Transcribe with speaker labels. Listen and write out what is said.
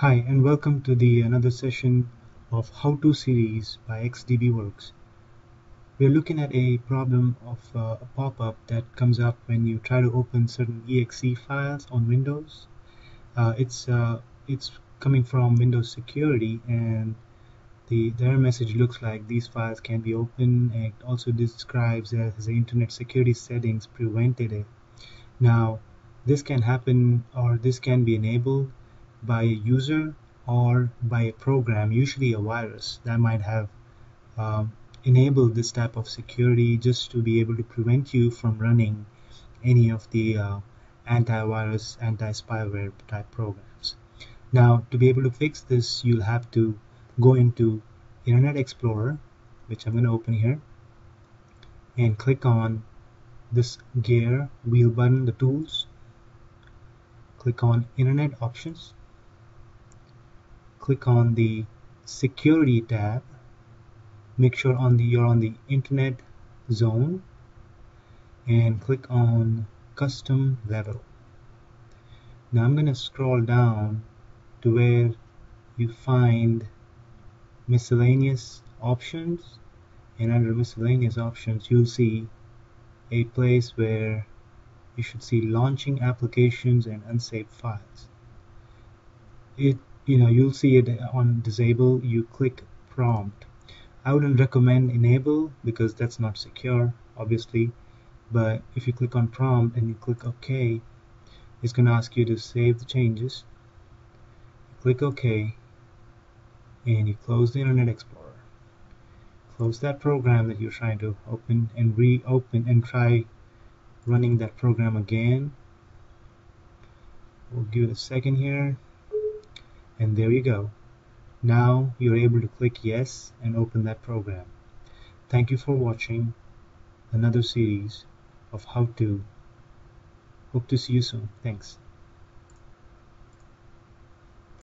Speaker 1: Hi and welcome to the another session of How To series by XDBWorks. We're looking at a problem of uh, a pop-up that comes up when you try to open certain exe files on Windows. Uh, it's uh, it's coming from Windows Security and the, the error message looks like these files can be opened and it also describes as the internet security settings prevented it. Now this can happen or this can be enabled by a user or by a program, usually a virus that might have um, enabled this type of security just to be able to prevent you from running any of the uh, antivirus, anti-spyware type programs. Now, to be able to fix this, you'll have to go into Internet Explorer, which I'm going to open here, and click on this gear wheel button, the tools. Click on Internet Options click on the security tab. Make sure on the you're on the internet zone and click on custom level. Now I'm gonna scroll down to where you find miscellaneous options and under miscellaneous options you'll see a place where you should see launching applications and unsaved files. It you know you'll see it on disable you click prompt. I wouldn't recommend enable because that's not secure obviously but if you click on prompt and you click OK it's gonna ask you to save the changes. Click OK and you close the Internet Explorer. Close that program that you're trying to open and reopen and try running that program again. We'll give it a second here and there you go. Now you're able to click yes and open that program. Thank you for watching another series of how to. Hope to see you soon. Thanks.